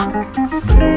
Thank.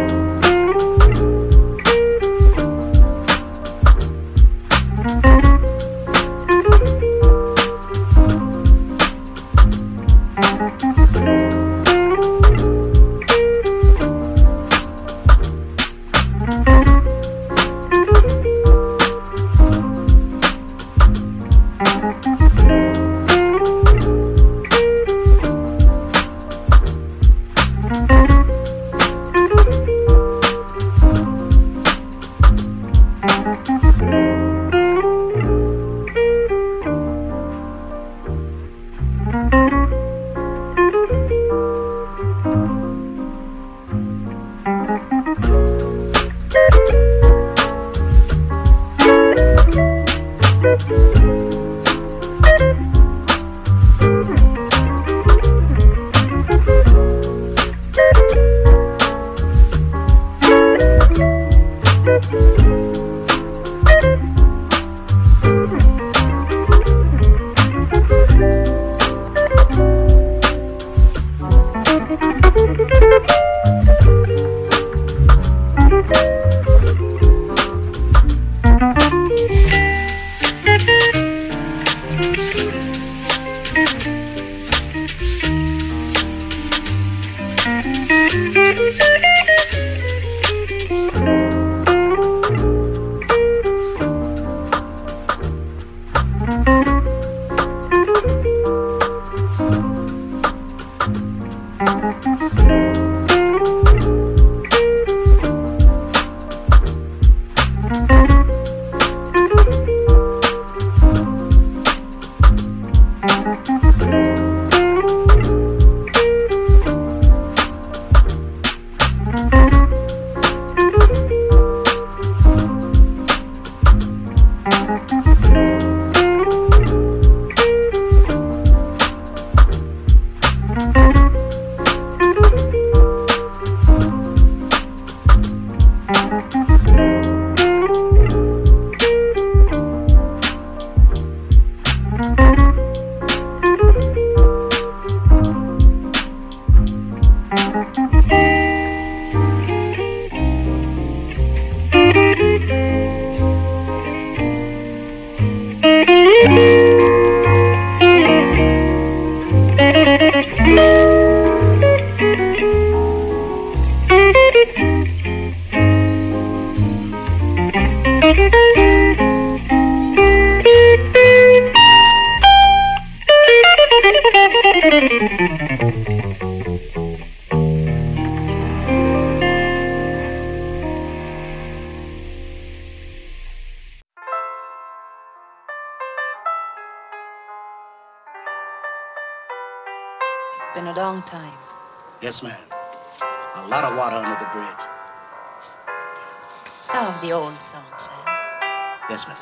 A long time. Yes, ma'am. A lot of water under the bridge. Some of the old songs, Sam. Yes, ma'am.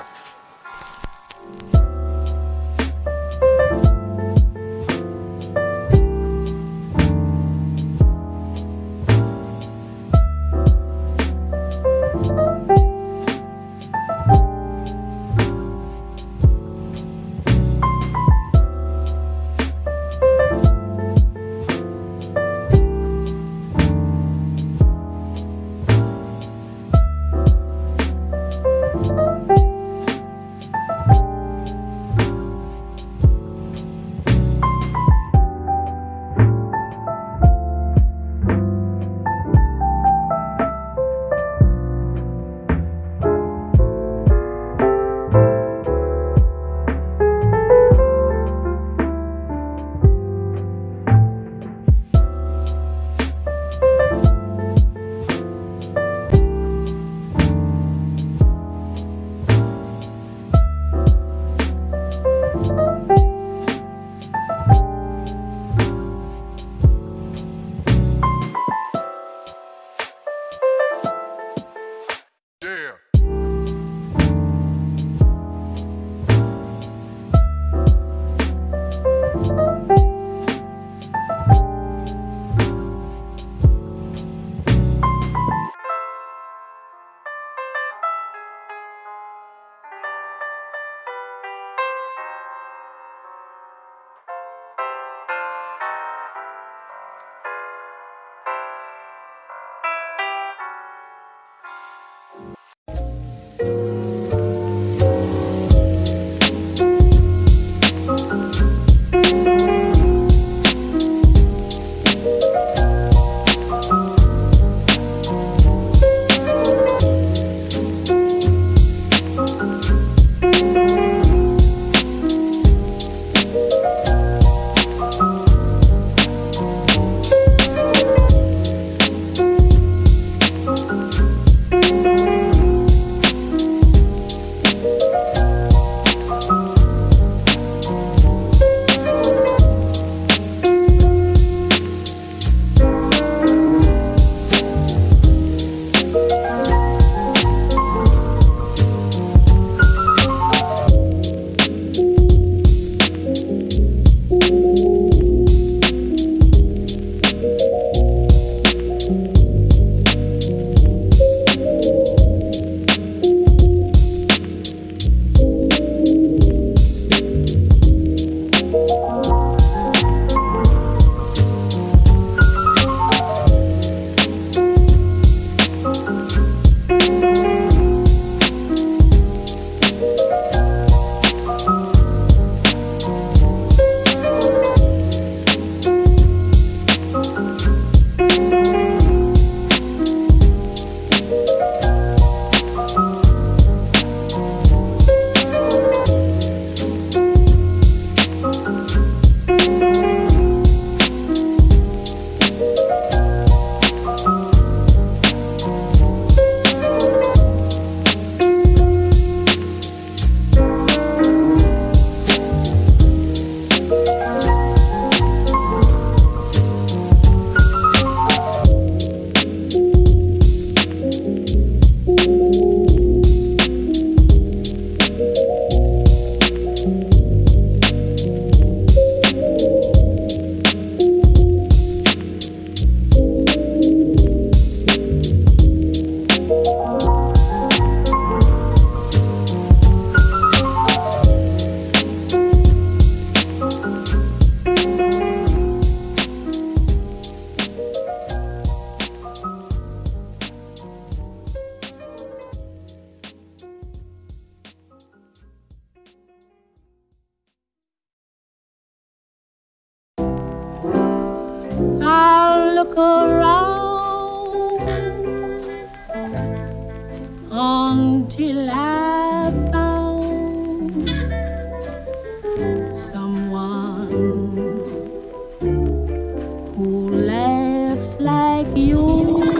Laughs like you.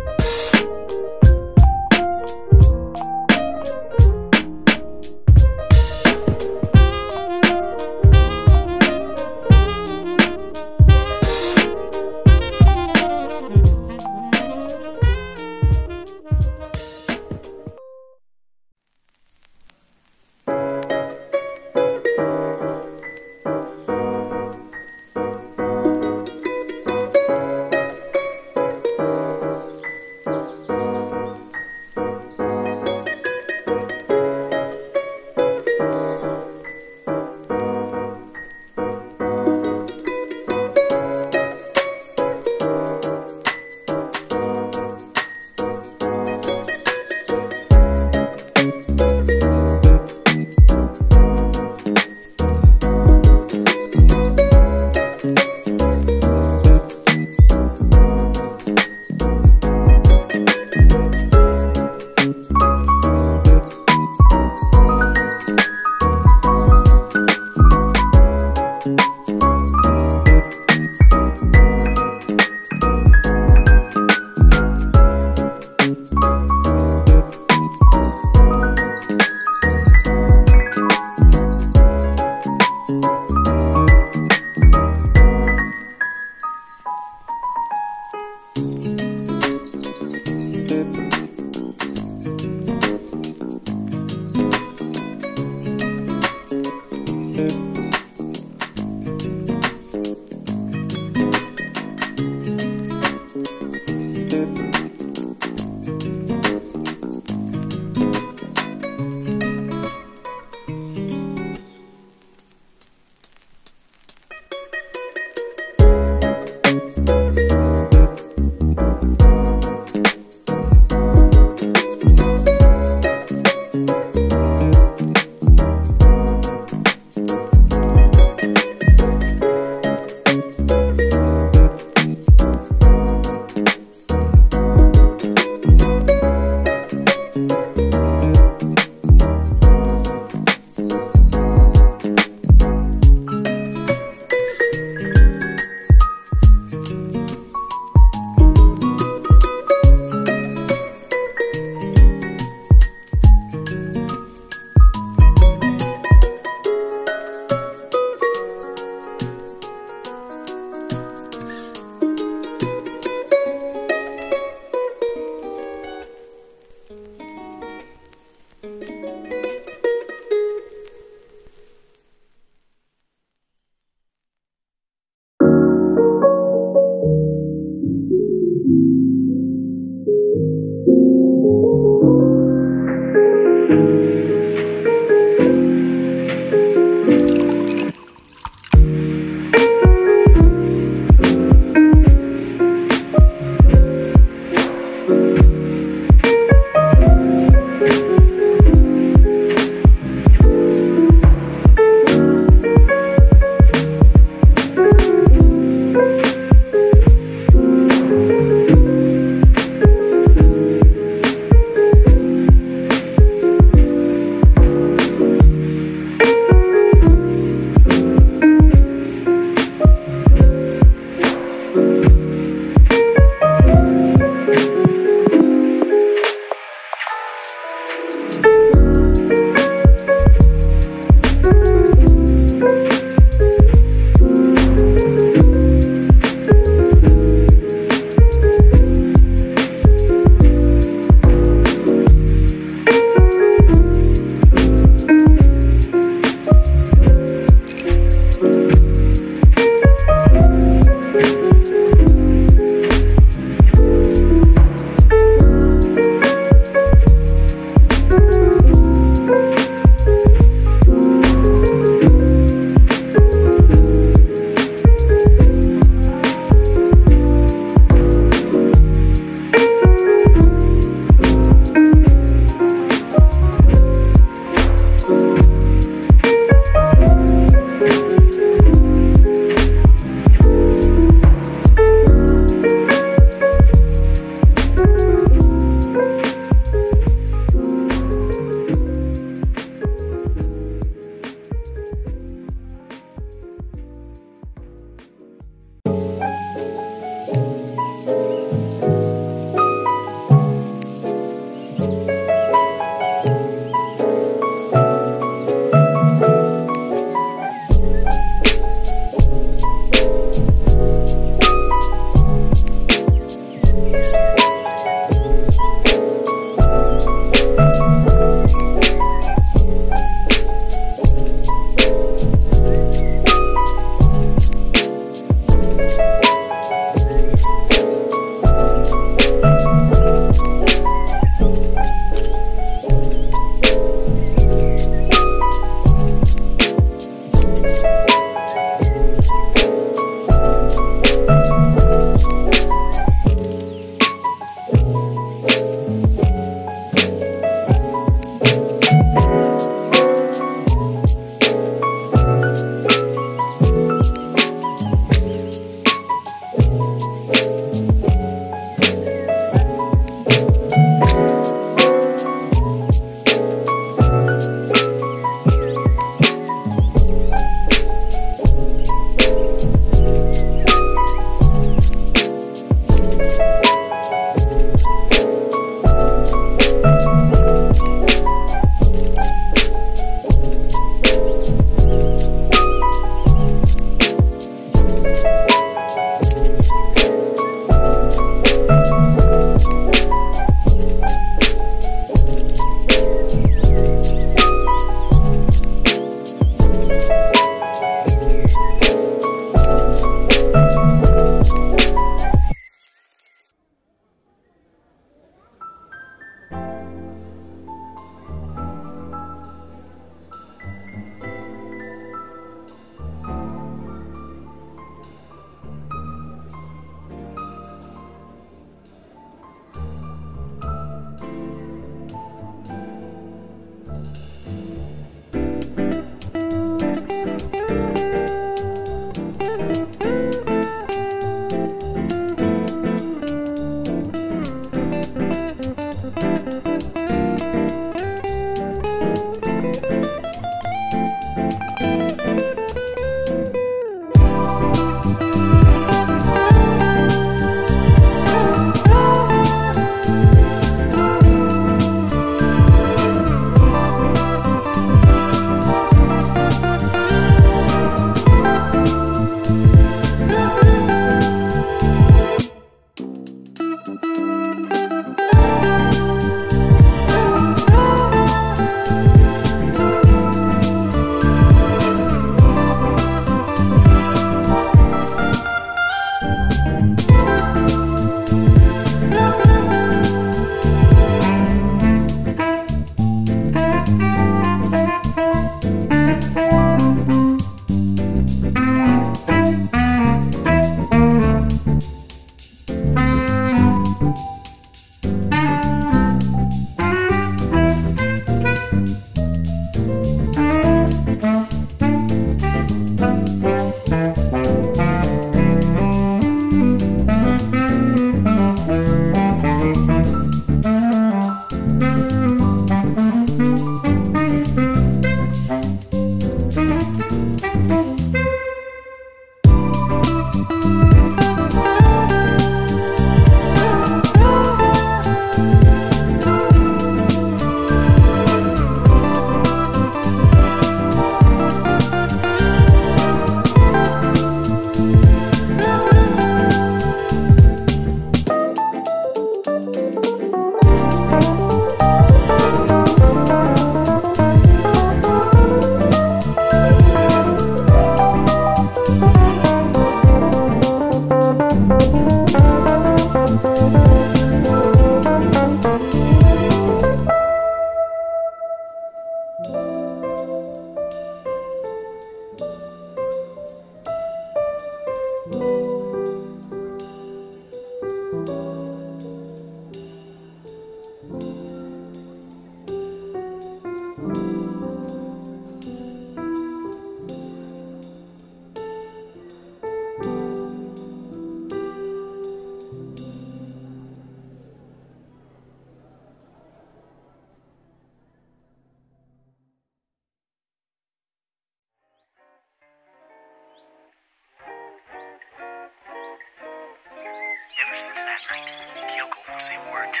last night. Kyoko won't say a word to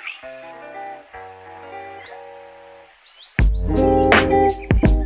me.